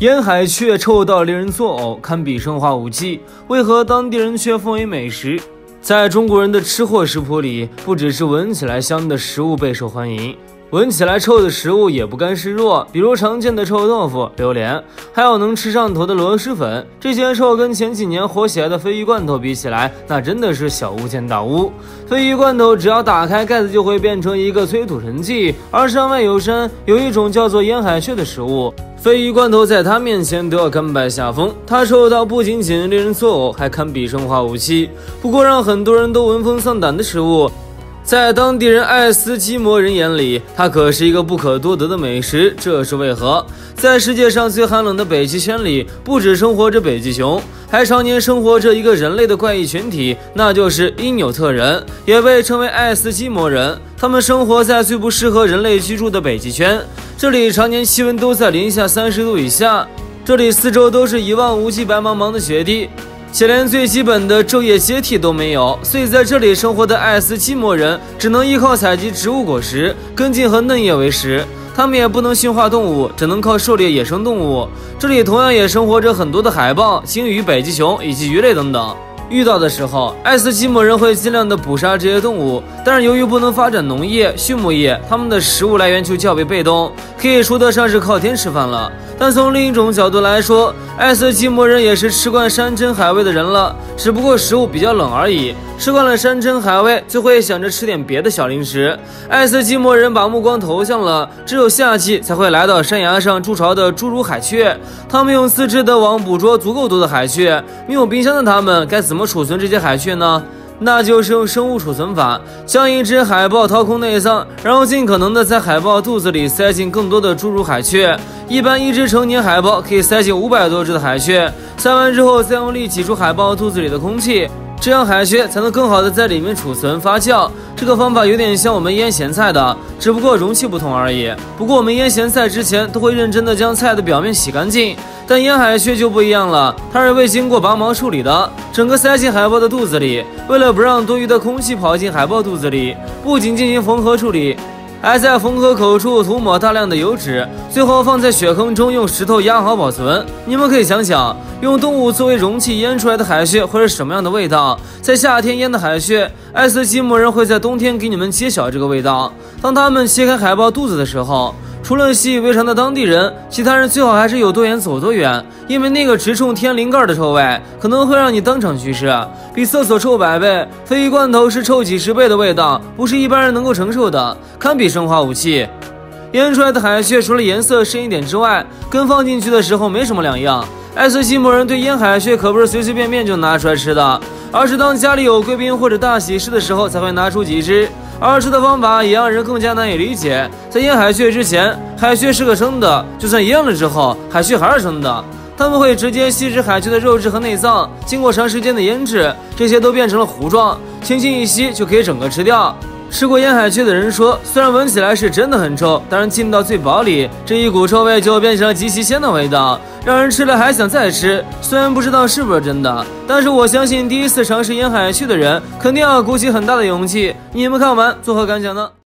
沿海却臭到令人作呕，堪比生化武器，为何当地人却奉为美食？在中国人的吃货食谱里，不只是闻起来香的食物备受欢迎。闻起来臭的食物也不甘示弱，比如常见的臭豆腐、榴莲，还有能吃上头的螺蛳粉。这些臭跟前几年火起来的鲱鱼罐头比起来，那真的是小巫见大巫。鲱鱼罐头只要打开盖子，就会变成一个催吐神器。而山外有山，有一种叫做烟海雀的食物，鲱鱼罐头在它面前都要甘拜下风。它臭到不仅仅令人作呕，还堪比生化武器。不过让很多人都闻风丧胆的食物。在当地人爱斯基摩人眼里，它可是一个不可多得的美食。这是为何？在世界上最寒冷的北极圈里，不止生活着北极熊，还常年生活着一个人类的怪异群体，那就是因纽特人，也被称为爱斯基摩人。他们生活在最不适合人类居住的北极圈，这里常年气温都在零下三十度以下，这里四周都是一望无际白茫茫的雪地。且连最基本的昼夜阶梯都没有，所以在这里生活的爱斯基摩人只能依靠采集植物果实、根茎和嫩叶为食。他们也不能驯化动物，只能靠狩猎野生动物。这里同样也生活着很多的海豹、鲸鱼、北极熊以及鱼类等等。遇到的时候，爱斯基摩人会尽量的捕杀这些动物，但是由于不能发展农业、畜牧业，他们的食物来源就较为被动，可以说得上是靠天吃饭了。但从另一种角度来说，爱斯基摩人也是吃惯山珍海味的人了，只不过食物比较冷而已。吃惯了山珍海味，就会想着吃点别的小零食。爱斯基摩人把目光投向了只有夏季才会来到山崖上筑巢的侏儒海雀，他们用自制的网捕捉足够多的海雀。没有冰箱的他们该怎么？怎么储存这些海雀呢？那就是用生物储存法，将一只海豹掏空内脏，然后尽可能的在海豹肚子里塞进更多的侏儒海雀。一般一只成年海豹可以塞进五百多只的海雀，塞完之后再用力挤出海豹肚子里的空气。这样海雀才能更好的在里面储存发酵。这个方法有点像我们腌咸菜的，只不过容器不同而已。不过我们腌咸菜之前都会认真的将菜的表面洗干净，但腌海雀就不一样了，它是未经过拔毛处理的，整个塞进海豹的肚子里。为了不让多余的空气跑进海豹肚子里，不仅进行缝合处理。还在缝合口处涂抹大量的油脂，最后放在雪坑中用石头压好保存。你们可以想想，用动物作为容器腌出来的海蟹会是什么样的味道？在夏天腌的海蟹，爱斯基摩人会在冬天给你们揭晓这个味道。当他们切开海豹肚子的时候。除了习以为常的当地人，其他人最好还是有多远走多远，因为那个直冲天灵盖的臭味可能会让你当场去世，比厕所臭百倍。鲱鱼罐头是臭几十倍的味道，不是一般人能够承受的，堪比生化武器。腌出来的海蟹除了颜色深一点之外，跟放进去的时候没什么两样。爱斯基摩人对腌海蟹可不是随随便便就拿出来吃的，而是当家里有贵宾或者大喜事的时候才会拿出几只。而吃的方法也让人更加难以理解。在腌海雀之前，海雀是个生的；就算腌了之后，海雀还是生的。他们会直接吸食海雀的肉质和内脏，经过长时间的腌制，这些都变成了糊状，轻轻一吸就可以整个吃掉。吃过腌海雀的人说，虽然闻起来是真的很臭，但是进到嘴巴里，这一股臭味就变成了极其鲜的味道，让人吃了还想再吃。虽然不知道是不是真的，但是我相信第一次尝试沿海去的人肯定要鼓起很大的勇气。你们看完作何感想呢？